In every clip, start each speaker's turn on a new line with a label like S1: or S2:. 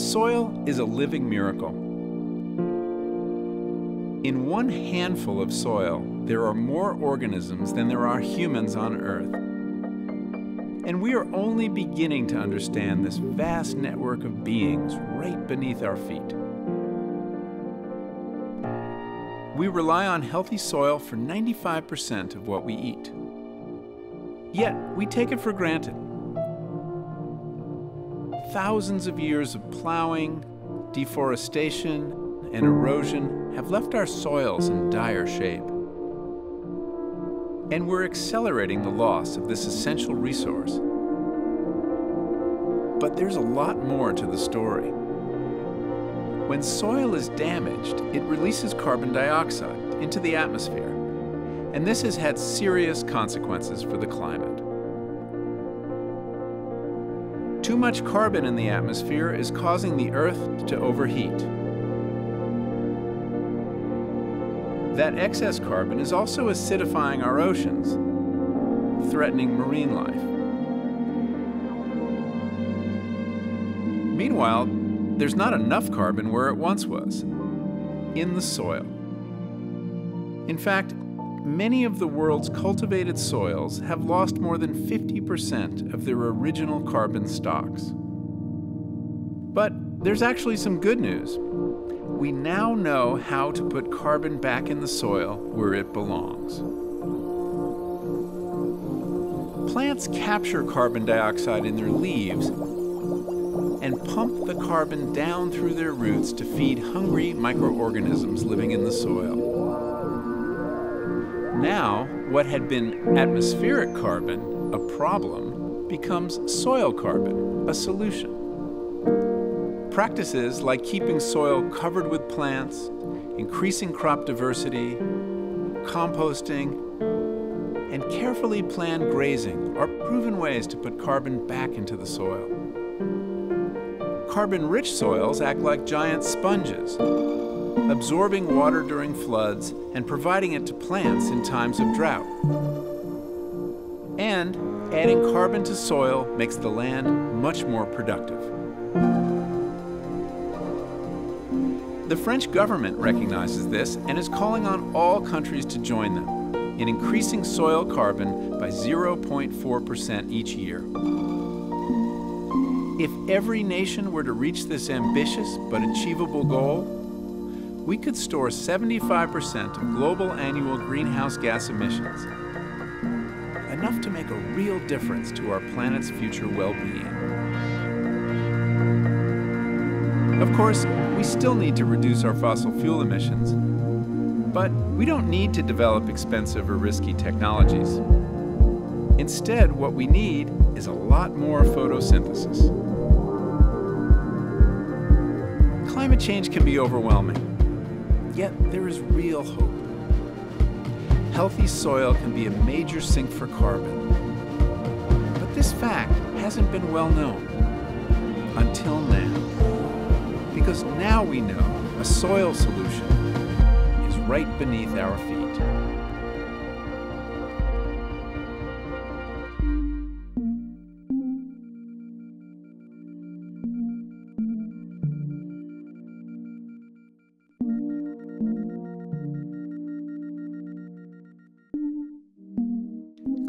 S1: Soil is a living miracle. In one handful of soil, there are more organisms than there are humans on Earth. And we are only beginning to understand this vast network of beings right beneath our feet. We rely on healthy soil for 95% of what we eat. Yet, we take it for granted. Thousands of years of plowing, deforestation, and erosion have left our soils in dire shape. And we're accelerating the loss of this essential resource. But there's a lot more to the story. When soil is damaged, it releases carbon dioxide into the atmosphere, and this has had serious consequences for the climate. Too much carbon in the atmosphere is causing the Earth to overheat. That excess carbon is also acidifying our oceans, threatening marine life. Meanwhile, there's not enough carbon where it once was in the soil. In fact, many of the world's cultivated soils have lost more than 50% of their original carbon stocks. But there's actually some good news. We now know how to put carbon back in the soil where it belongs. Plants capture carbon dioxide in their leaves and pump the carbon down through their roots to feed hungry microorganisms living in the soil. Now, what had been atmospheric carbon, a problem, becomes soil carbon, a solution. Practices like keeping soil covered with plants, increasing crop diversity, composting, and carefully planned grazing are proven ways to put carbon back into the soil. Carbon-rich soils act like giant sponges, absorbing water during floods and providing it to plants in times of drought. And adding carbon to soil makes the land much more productive. The French government recognizes this and is calling on all countries to join them in increasing soil carbon by 0.4% each year. If every nation were to reach this ambitious but achievable goal, we could store 75% of global annual greenhouse gas emissions, enough to make a real difference to our planet's future well-being. Of course, we still need to reduce our fossil fuel emissions, but we don't need to develop expensive or risky technologies. Instead, what we need is a lot more photosynthesis. Climate change can be overwhelming, yet there is real hope. Healthy soil can be a major sink for carbon. But this fact hasn't been well known until now because now we know a soil solution is right beneath our feet.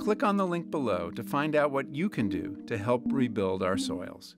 S1: Click on the link below to find out what you can do to help rebuild our soils.